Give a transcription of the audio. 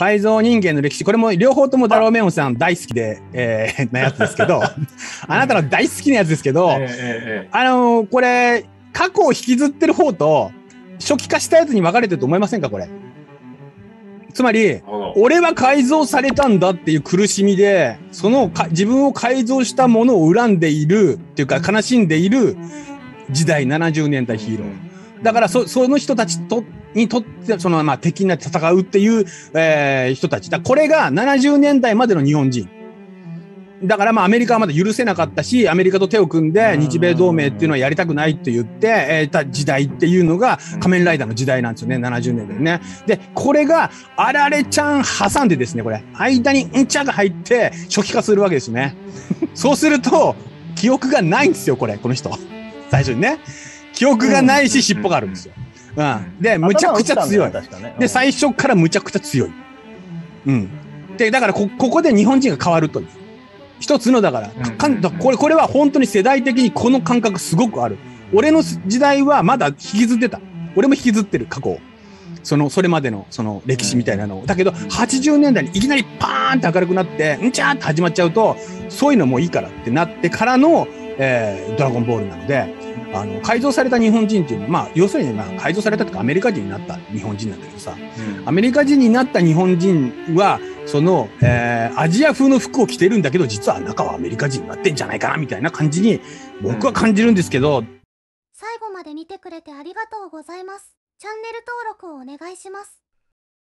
改造人間の歴史、これも両方ともダローメオンさん大好きで、えー、なやつですけど、あなたの大好きなやつですけど、えあのーこれ、過去を引きずってる方と、初期化したやつに分かれてると思いませんか、これ。つまり、え俺は改造されたんだっていう苦しみで、そのか自分を改造したものを恨んでいるっていうか悲しんでいる時代、70年代ヒーロー。だからそ、その人たちと、にとって、その、まあ、敵になって戦うっていう、えー人たち。だこれが70年代までの日本人。だからまあアメリカはまだ許せなかったし、アメリカと手を組んで日米同盟っていうのはやりたくないって言って、えーた時代っていうのが仮面ライダーの時代なんですよね、70年代ね。で、これがあられちゃん挟んでですね、これ、間にうんちゃが入って初期化するわけですね。そうすると、記憶がないんですよ、これ、この人。最初にね。記憶がないし、尻尾があるんですよ。うん。で、むちゃくちゃ強い。ね確かねで、最初からむちゃくちゃ強い。うん。で、だからこ、ここで日本人が変わるという。一つの、だから、うんかんこれ、これは本当に世代的にこの感覚すごくある。俺の時代はまだ引きずってた。俺も引きずってる、過去を。その、それまでの、その歴史みたいなのを。だけど、80年代にいきなりパーンって明るくなって、んちゃーって始まっちゃうと、そういうのもういいからってなってからの、えードラゴンボールなので、あの、改造された日本人っていうのは、まあ、要するに、まあ、改造されたとかアメリカ人になった日本人なんだけどさ、アメリカ人になった日本人は、その、えーアジア風の服を着てるんだけど、実は中はアメリカ人になってんじゃないかな、みたいな感じに、僕は感じるんですけど、最後まで見てくれてありがとうございます。チャンネル登録をお願いします。